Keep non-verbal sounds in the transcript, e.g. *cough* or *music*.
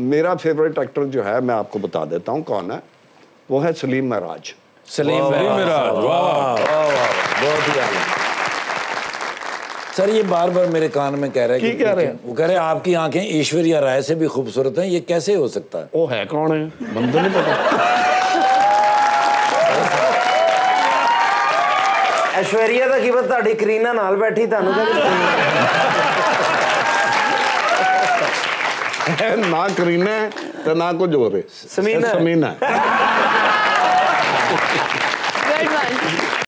मेरा favourite actor जो है मैं आपको बता देता हूँ कौन है वो है सलीम महराज सलीम महराज, वाह, वाह। बहुत ही आला सर ये बार बार मेरे कान में कह रहे हैं की कह रहे हैं? वो कह रहे हैं आपकी आंखें ईश्वरिया राय से भी खूबसूरत हैं ये कैसे हो सकता है वो है कौन है बंदे नहीं पता ਐਸ਼ਵਰੀਆ ਦਾ ਕੀ ਪਤਾ ਤੁਹਾਡੀ ਕਰੀਨਾ ਨਾਲ ਬੈਠੀ ਤੁਹਾਨੂੰ ਕਹਿੰਦੀ *laughs* ना करीना है तो ना कुछ हो रहे समीना समीना *laughs*